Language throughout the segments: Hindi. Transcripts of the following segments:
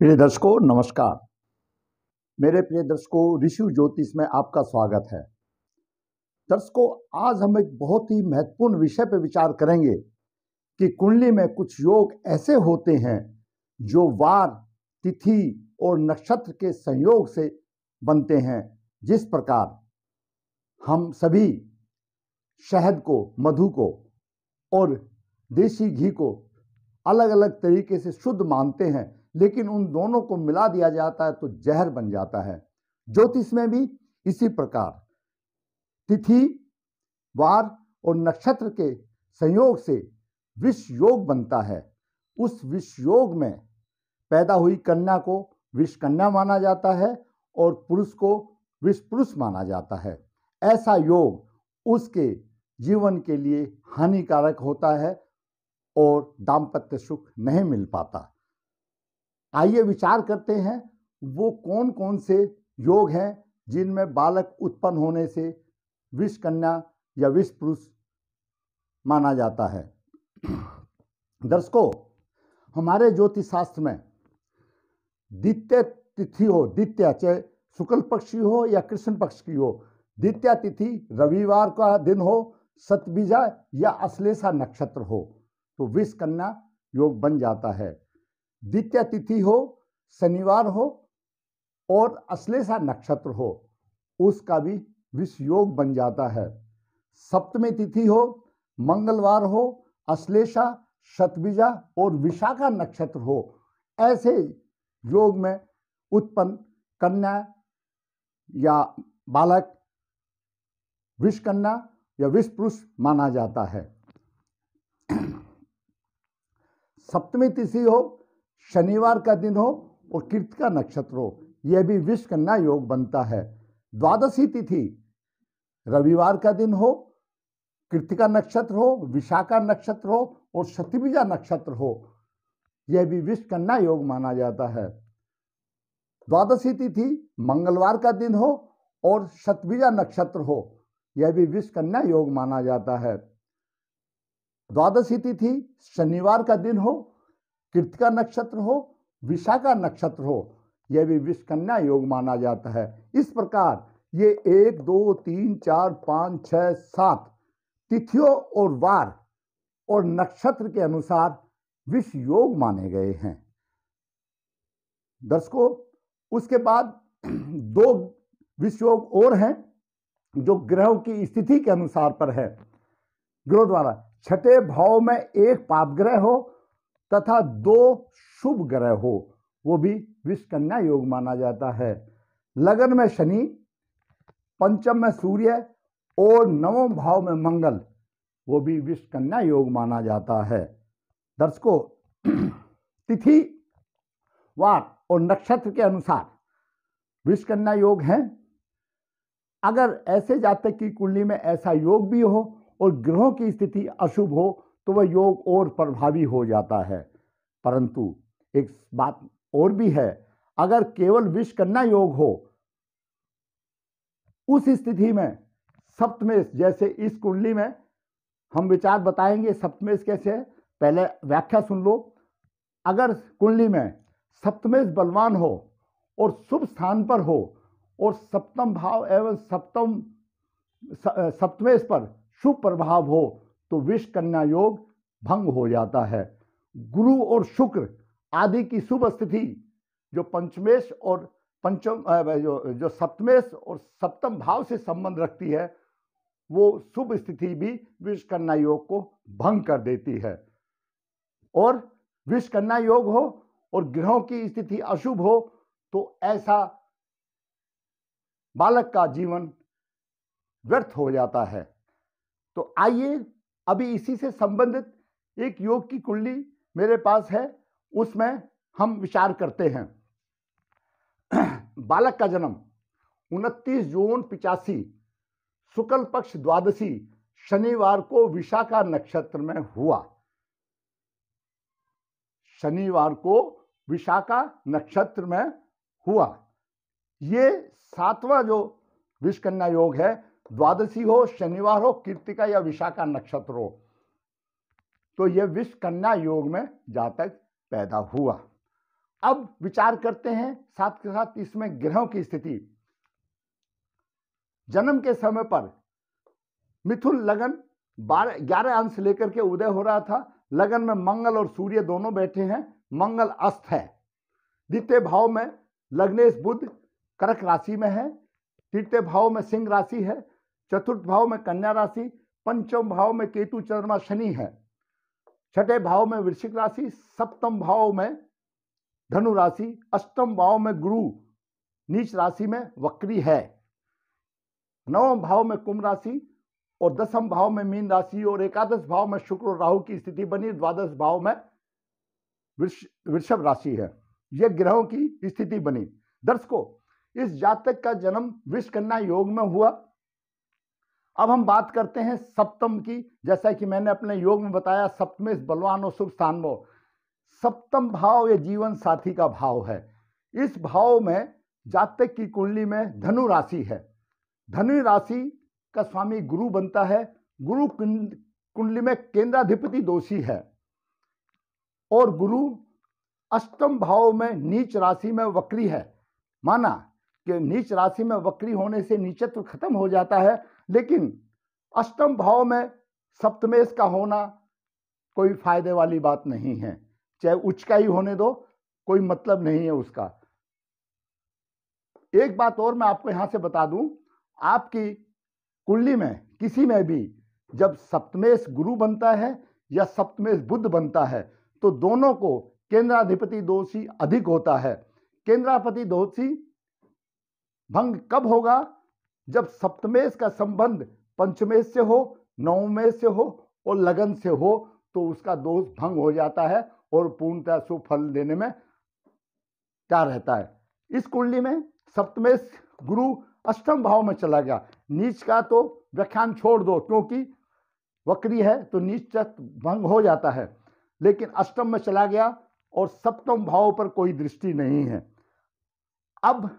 प्रिय दर्शकों, नमस्कार। मेरे प्रिय दर्शकों, ऋषि ज्योतिष में आपका स्वागत है। दर्शकों, आज हम एक बहुत ही महत्वपूर्ण विषय पर विचार करेंगे कि कुंडली में कुछ योग ऐसे होते हैं जो वार, तिथि और नक्षत्र के संयोग से बनते हैं। जिस प्रकार हम सभी शहद को, मधु को और देसी घी को अलग अलग तरीके से शुद्ध मानते हैं लेकिन उन दोनों को मिला दिया जाता है तो जहर बन जाता है। ज्योतिष में भी इसी प्रकार। तिथि, वार और नक्षत्र के संयोग से विष योग बनता है। उस विष योग में पैदा हुई कन्या को विष कन्या माना जाता है और पुरुष को विष पुरुष माना जाता है। ऐसा योग उसके जीवन के लिए हानिकारक होता है और दाम्पत्य सुख नहीं मिल पाता। आइए विचार करते हैं, वो कौन कौन से योग हैं जिनमें बालक उत्पन्न होने से विष कन्या या विष पुरुष माना जाता है। दर्शकों, हमारे ज्योतिष शास्त्र में द्वितीय तिथि हो, द्वितीय चाहे शुक्ल पक्ष की हो या कृष्ण पक्ष की हो, द्वितीय तिथि रविवार का दिन हो, सतबीजा या अश्लेषा नक्षत्र हो तो विष कन्या योग बन जाता है। द्वितीय तिथि हो, शनिवार हो और अश्लेषा नक्षत्र हो, उसका भी विष योग बन जाता है। सप्तमी तिथि हो, मंगलवार हो, अश्लेषा शतबीजा और विशाखा नक्षत्र हो, ऐसे योग में उत्पन्न कन्या या बालक विष कन्या या विष पुरुष माना जाता है। सप्तमी तिथि हो शनिवार का दिन हो और कृतिका नक्षत्र हो। यह भी विष कन्या योग बनता है। द्वादशी तिथि, रविवार का दिन हो कृतिका नक्षत्र हो, विशाखा नक्षत्र हो और शतिबीजा नक्षत्र हो। यह भी विष कन्या योग माना जाता है। द्वादशी तिथि, मंगलवार का दिन हो और शतबीजा नक्षत्र हो। यह भी विष कन्या योग माना जाता है। द्वादशी तिथि, शनिवार का दिन हो कृतिका नक्षत्र हो विशाखा नक्षत्र हो, यह भी विष कन्या योग माना जाता है। इस प्रकार ये एक, दो, तीन, चार, पाँच छः सात तिथियों और वार और नक्षत्र के अनुसार विष योग माने गए हैं। दर्शकों, उसके बाद दो विष योग और हैं जो ग्रहों की स्थिति के अनुसार पर है। ग्रह द्वारा छठे भाव में एक पाप ग्रह हो तथा दो शुभ ग्रह हो, वो भी विष कन्या योग माना जाता है। लगन में शनि, पंचम में सूर्य और नवम भाव में मंगल, वो भी विष कन्या योग माना जाता है। दर्शकों, तिथि, वार और नक्षत्र के अनुसार विष कन्या योग है। अगर ऐसे जातक की कुंडली में ऐसा योग भी हो और ग्रहों की स्थिति अशुभ हो तो वह योग और प्रभावी हो जाता है। परंतु एक बात और भी है, अगर केवल विष कन्या योग हो, उस स्थिति में सप्तमेश जैसे इस कुंडली में हम विचार बताएँगे सप्तमेश कैसे है। पहले व्याख्या सुन लो। अगर कुंडली में सप्तमेश बलवान हो और शुभ स्थान पर हो और सप्तम भाव एवं सप्तम सप्तमेश पर शुभ प्रभाव हो तो विष कन्या योग भंग हो जाता है। गुरु और शुक्र आदि की शुभ स्थिति, जो पंचमेश और पंचम जो जो सप्तमेश और सप्तम भाव से संबंध रखती है, वो शुभ स्थिति भी विष कन्या योग को भंग कर देती है। और विष कन्या योग हो और ग्रहों की स्थिति अशुभ हो तो ऐसा बालक का जीवन व्यर्थ हो जाता है। तो आइए अभी इसी से संबंधित एक योग की कुंडली मेरे पास है, उसमें हम विचार करते हैं। बालक का जन्म 29 जून पिचासी, शुक्ल पक्ष द्वादशी, शनिवार को विशाखा नक्षत्र में हुआ। शनिवार को विशाखा नक्षत्र में हुआ। ये सातवां जो विश्वकन्या योग है द्वादशी हो, शनिवार हो कृतिका या विशाखा नक्षत्र हो तो यह विश्व कन्या योग में जातक पैदा हुआ। अब विचार करते हैं, साथ के साथ इसमें ग्रहों की स्थिति। जन्म के समय पर मिथुन लगन बारह, ग्यारह अंश लेकर के उदय हो रहा था। लगन में मंगल और सूर्य दोनों बैठे हैं, मंगल अस्त है। द्वितीय भाव में लग्नेश बुद्ध कर्क राशि में है, तृतीय भाव में सिंह राशि है चतुर्थ भाव में कन्या राशि, पंचम भाव में केतु चंद्रमा शनि है। छठे भाव में वृश्चिक राशि, सप्तम भाव में धनु राशि, अष्टम भाव में गुरु, नीच राशि में वक्री है। नवम भाव में कुंभ राशि और दसम भाव में मीन राशि और एकादश भाव में शुक्र और राहु की स्थिति बनी, द्वादश भाव में वृषभ राशि है। यह ग्रहों की स्थिति बनी। दर्शकों, इस जातक का जन्म विश्व कन्या योग में हुआ। अब हम बात करते हैं सप्तम की। जैसा कि मैंने अपने योग में बताया सप्तम बलवान और शुभ स्थान में सप्तम भाव ये जीवन साथी का भाव है। इस भाव में जातक की कुंडली में धनु राशि है। धनु राशि का स्वामी गुरु बनता है। गुरु कुंडली में केंद्राधिपति दोषी है। और गुरु अष्टम भाव में नीच राशि में वक्री है। माना कि नीच राशि में वक्री होने से नीचत्व खत्म हो जाता है। लेकिन अष्टम भाव में सप्तमेश का होना कोई फ़ायदे वाली बात नहीं है। चाहे उच्च का ही होने दो, कोई मतलब नहीं है उसका। एक बात और मैं आपको यहाँ से बता दूँ, आपकी कुंडली में, किसी में भी जब सप्तमेश गुरु बनता है या सप्तमेश बुद्ध बनता है तो दोनों को केंद्राधिपति दोषी अधिक होता है। केंद्रापति दोषी भंग कब होगा? जब सप्तमेश का संबंध पंचमेश से हो, नवमेश से हो और लगन से हो तो उसका दोष भंग हो जाता है और पूर्णतः शुभ फल देने में क्या रहता है? इस कुंडली में सप्तमेश गुरु अष्टम भाव में चला गया। नीच का तो व्याख्यान छोड़ दो, क्योंकि वक्री है तो नीच भंग हो जाता है। लेकिन अष्टम में चला गया और सप्तम भाव पर कोई दृष्टि नहीं है। अब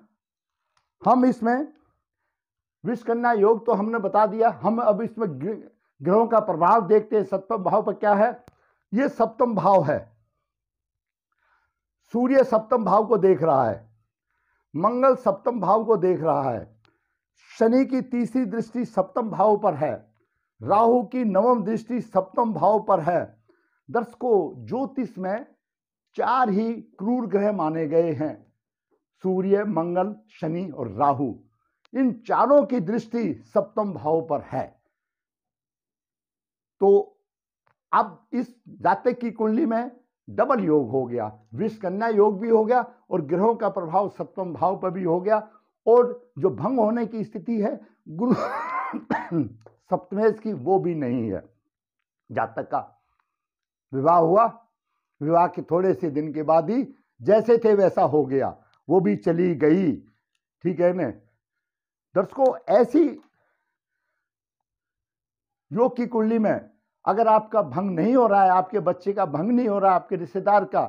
हम इसमें विश्वकन्या योग तो हमने बता दिया। हम अब इसमें ग्रहों का प्रभाव देखते हैं। सप्तम भाव पर क्या है? ये सप्तम भाव है। सूर्य सप्तम भाव को देख रहा है। मंगल सप्तम भाव को देख रहा है। शनि की तीसरी दृष्टि सप्तम भाव पर है। राहु की नवम दृष्टि सप्तम भाव पर है। दर्शकों, ज्योतिष में चार ही क्रूर ग्रह माने गए हैं। सूर्य, मंगल, शनि और राहु। इन चारों की दृष्टि सप्तम भाव पर है। तो अब इस जातक की कुंडली में डबल योग हो गया विश्व कन्या योग भी हो गया और ग्रहों का प्रभाव सप्तम भाव पर भी हो गया और जो भंग होने की स्थिति है, गुरु सप्तमेश की वो भी नहीं है। जातक का विवाह हुआ, विवाह के थोड़े से दिन के बाद ही जैसे थे वैसा हो गया, वो भी चली गई, ठीक है ना? दर्शकों, ऐसी योग की कुंडली में अगर आपका भंग नहीं हो रहा है, आपके बच्चे का भंग नहीं हो रहा, आपके रिश्तेदार का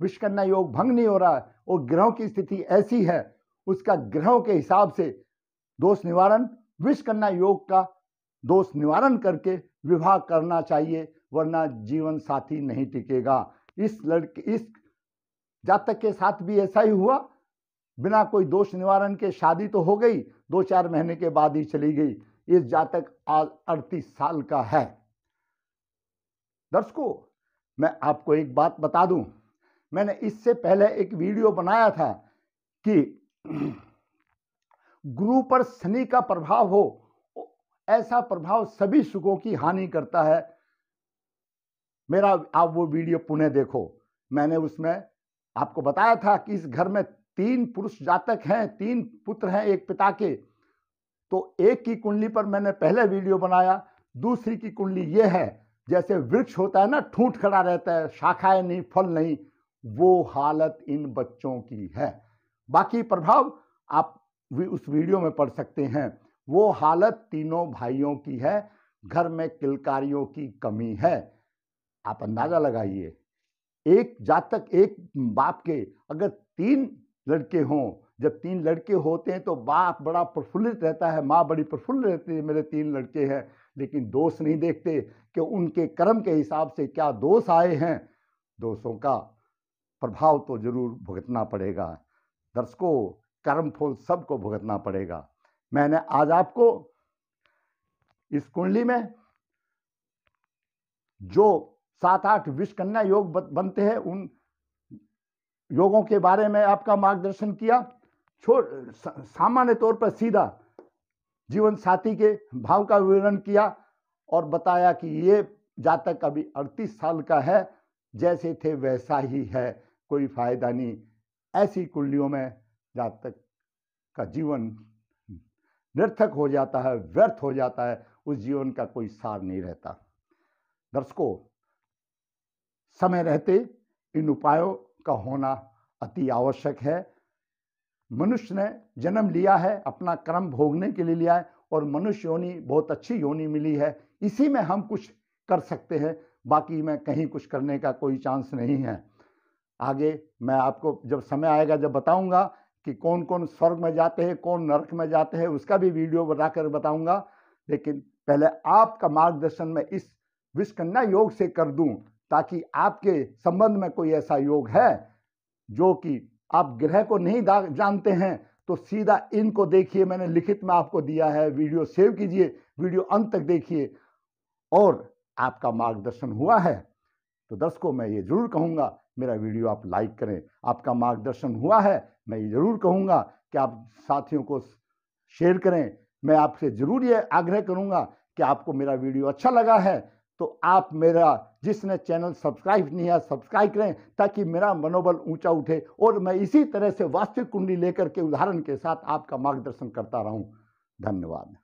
विश्वकन्या योग भंग नहीं हो रहा है और ग्रहों की स्थिति ऐसी है, उसका ग्रहों के हिसाब से दोष निवारण, विश्वकन्या योग का दोष निवारण करके विवाह करना चाहिए, वरना जीवन साथी नहीं टिकेगा। इस लड़के, इस जातक के साथ भी ऐसा ही हुआ। बिना कोई दोष निवारण के शादी तो हो गई दो चार महीने के बाद ही चली गई। इस जातक आज अड़तीस साल का है। दर्शकों, मैं आपको एक बात बता दूँ। मैंने इससे पहले एक वीडियो बनाया था कि गुरु पर शनि का प्रभाव हो, ऐसा प्रभाव सभी सुखों की हानि करता है। मेरा, आप वो वीडियो पुनः देखो। मैंने उसमें आपको बताया था कि इस घर में तीन पुरुष जातक हैं, तीन पुत्र हैं एक पिता के। तो एक की कुंडली पर मैंने पहले वीडियो बनाया, दूसरी की कुंडली ये है, जैसे वृक्ष होता है ना, ठूठ खड़ा रहता है, शाखाएँ नहीं, फल नहीं, वो हालत इन बच्चों की है। बाकी प्रभाव आप भी उस वीडियो में पढ़ सकते हैं, वो हालत तीनों भाइयों की है, घर में किलकारियों की कमी है। आप अंदाज़ा लगाइए, एक जातक, एक बाप के, अगर तीन लड़के हों। जब तीन लड़के होते हैं तो बाप बड़ा प्रफुल्लित रहता है, माँ बड़ी प्रफुल्ल रहती है, मेरे तीन लड़के हैं। लेकिन दोष नहीं देखते कि उनके कर्म के हिसाब से क्या दोष आए हैं। दोषों का प्रभाव तो ज़रूर भुगतना पड़ेगा। दर्शकों कर्म फूल सबको भुगतना पड़ेगा। मैंने आज आपको इस कुंडली में जो सात आठ विश्वकन्या योग बनते हैं, उन योगों के बारे में आपका मार्गदर्शन किया। सामान्य तौर पर सीधा जीवन साथी के भाव का विवरण किया और बताया कि ये जातक अभी अड़तीस साल का है, जैसे थे वैसा ही है, कोई फ़ायदा नहीं। ऐसी कुंडलियों में जातक का जीवन निर्थक हो जाता है, व्यर्थ हो जाता है, उस जीवन का कोई सार नहीं रहता। दर्शकों, समय रहते, इन उपायों का होना अति आवश्यक है। मनुष्य ने जन्म लिया है, अपना कर्म भोगने के लिए लिया है और मनुष्य योनि, बहुत अच्छी योनि मिली है। इसी में हम कुछ कर सकते हैं, बाकी में कहीं कुछ करने का कोई चांस नहीं है। आगे मैं आपको जब समय आएगा जब बताऊँगा कि कौन कौन स्वर्ग में जाते हैं, कौन नरक में जाते हैं, उसका भी वीडियो बनाकर बताऊँगा। लेकिन पहले आपका मार्गदर्शन मैं इस विश्वकन्या योग से कर दूँ। ताकि आपके संबंध में कोई ऐसा योग है जो कि आप ग्रह को नहीं जानते हैं तो सीधा इनको देखिए। मैंने लिखित में आपको दिया है, वीडियो सेव कीजिए, वीडियो अंत तक देखिए। और आपका मार्गदर्शन हुआ है तो दर्शकों, मैं ये ज़रूर कहूँगा, मेरा वीडियो आप लाइक करें। आपका मार्गदर्शन हुआ है, मैं ये ज़रूर कहूँगा कि आप साथियों को शेयर करें। मैं आपसे ज़रूर ये आग्रह करूँगा कि आपको मेरा वीडियो अच्छा लगा है तो आप मेरा जिसने चैनल सब्सक्राइब नहीं है सब्सक्राइब करें ताकि मेरा मनोबल ऊँचा उठे। और मैं इसी तरह से वास्तविक कुंडली लेकर के उदाहरण के साथ आपका मार्गदर्शन करता रहूँ। धन्यवाद।